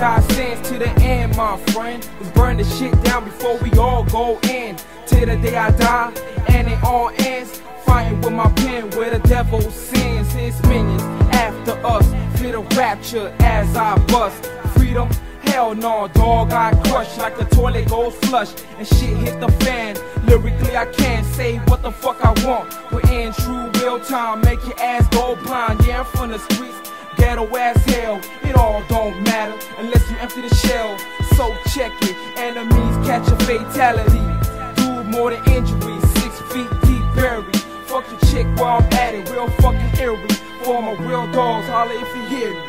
Our sins to the end, my friend. Let's burn the shit down before we all go in. Till the day I die, and it all ends. Fighting with my pen where the devil sends his minions after us. Feel the rapture as I bust. Freedom, hell no, dog. I crush like the toilet goes flush and shit hit the fan. Lyrically, I can't say what the fuck I want. We're in true real time, make your ass go blind. Yeah, I'm from the streets ghetto as hell. It all don't matter unless you empty the shell. So check it, enemies catch a fatality. Do more than injury, six feet deep buried. Fuck your chick while I'm at it, real fucking eerie. For my real dogs, holler if you hear me.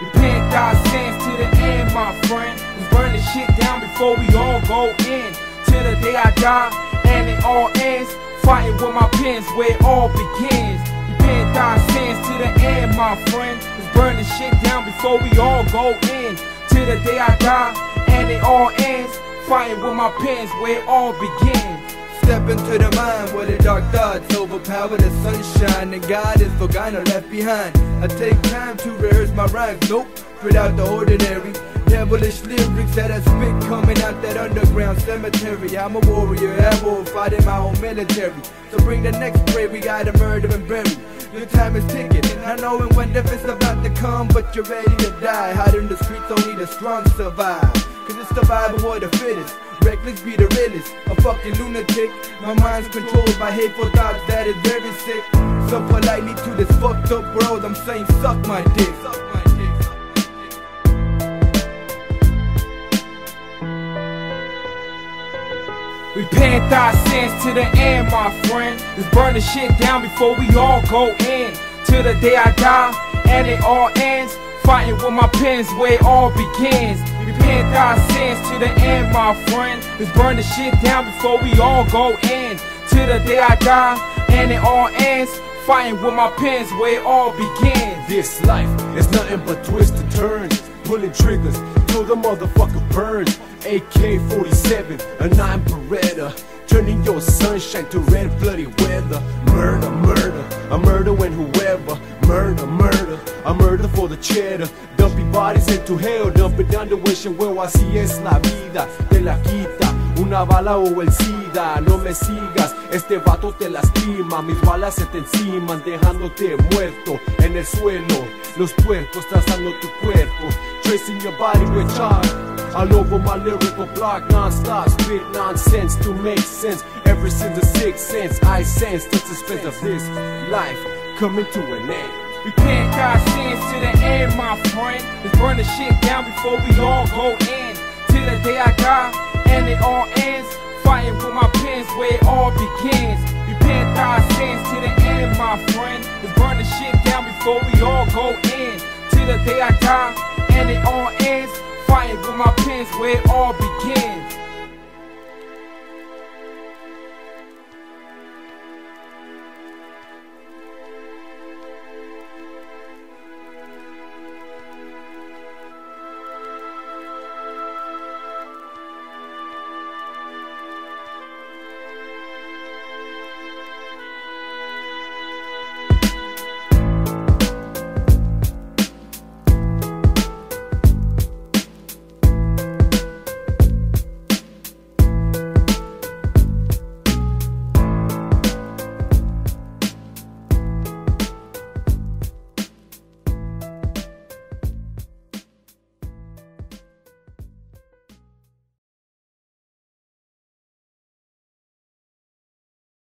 Repent our sins to the end, my friend. Let's burn the shit down before we all go in. Till the day I die, and it all ends. Fighting with my pens where it all begins. Repent our sins to the end, my friend. Let's burn the shit down before we all go in. Till the day I die, and it all ends. Fighting with my pens where it all begins. Step into the mind where the dark thoughts overpower the sunshine and God is forgotten or left behind. I take time to rehearse my rhymes, nope, without the ordinary. Devilish lyrics that I spit coming out that underground cemetery. I'm a warrior, I will fight in my own military. So bring the next prey, we gotta murder and bury. Your time is ticking, not knowing when death is about to come, but you're ready to die. Hide in the streets, only the strong survive. Cause it's survival of the fittest. Reckless be the realest, a fucking lunatic. My mind's controlled by hateful thoughts that is very sick. So politely to this fucked up world, I'm saying. Suck my dick. Repent our sins to the end, my friend. Let's burn the shit down before we all go in. Till the day I die, and it all ends. Fighting with my pens where it all begins. Repent our sins to the end, my friend. Let's burn the shit down before we all go in. Till the day I die, and it all ends. Fighting with my pens where it all begins. This life is nothing but twists and turns. Pulling triggers till the motherfucker burns. AK 47, a 9 Beretta. Turning your sunshine to red bloody weather. Murder, murder, a murder when whoever. Murder, murder, a murder for the cheddar. Dumping bodies into hell, dumping down the wishing well. Así es la vida, te la quita. Una bala o el SIDA, no me sigas, este vato te lastima, mis balas se te enciman, dejándote muerto en el suelo, los puercos trazando tu cuerpo, tracing your body with chalk, all over my lyrical block, non-stop, spit nonsense to make sense, ever since the sixth sense, I sense the suspense of this life coming to an end. Repent our sins to the end, my friend. Let's burn the shit down before we all go in. Till the day I die, and it all ends. Fighting with my pens where it all begins. Repent our sins to the end, my friend. Let's burn the shit down before we all go in. Till the day I die, and it all ends. Fighting with my pens where it all begins.